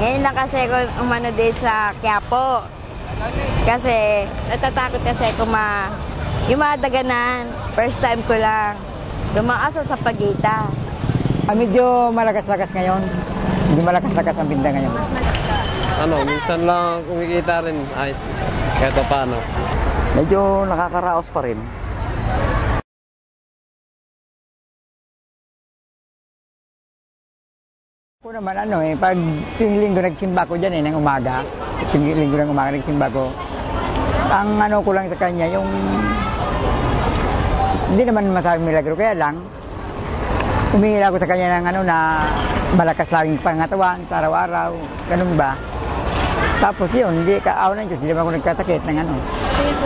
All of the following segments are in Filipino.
Ngayon lang kasi ako umano din sa Quiapo. Kasi natatakot kasi ako ma yung mga daganan. First time ko lang. Dumaasal sa Pagita. Ah, medyo malakas-lakas ngayon. Medyo malakas-lakas ang binda ngayon. Ano, minsan lang kumikita rin. Ay, kahit pa paano. Medyo nakakaraos pa rin. Ako naman ano eh, pag tuwing linggo nagsimba ko dyan eh, ng umaga. Tuwing linggo ng umaga nagsimba ko. Ang ano ko lang sa kanya, yung... Hindi naman masabi milagro, kaya lang, Humingi ako sa kanya ng ano na malakas lang yung pangatawan sa araw-araw. Ganun ba? Tapos yun, hindi ka aw ng Diyos, hindi naman ako nagkasakit ng ano.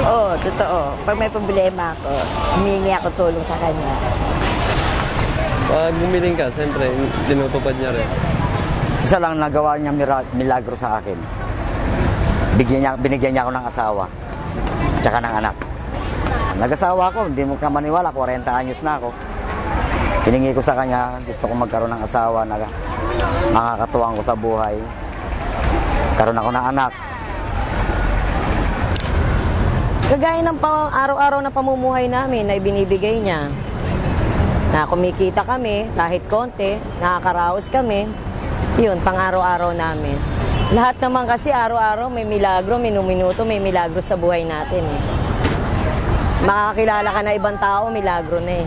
Oo, totoo. Pag may problema ako, humingi ako tulong sa kanya. Pag bumiling ka, siyempre, tinutupad niya rin. Isa lang nagawa niya milagro sa akin. Bigyan niya, binigyan niya ako ng asawa. Tsaka ng anak. Nag-asawa ako, hindi mo ka maniwala, 40 anyos na ako. Hiningi ko sa kanya, gusto ko magkaroon ng asawa na makakatuwang ko sa buhay. Karoon ako ng anak. Kagaya ng araw-araw na pamumuhay namin na ibinibigay niya. Na kumikita kami, kahit konti, nakakaraos kami. Yun, pang araw-araw namin. Lahat naman kasi araw-araw may milagro, minuminuto may milagro sa buhay natin eh. Makakakilala ka na ibang tao, milagro na eh.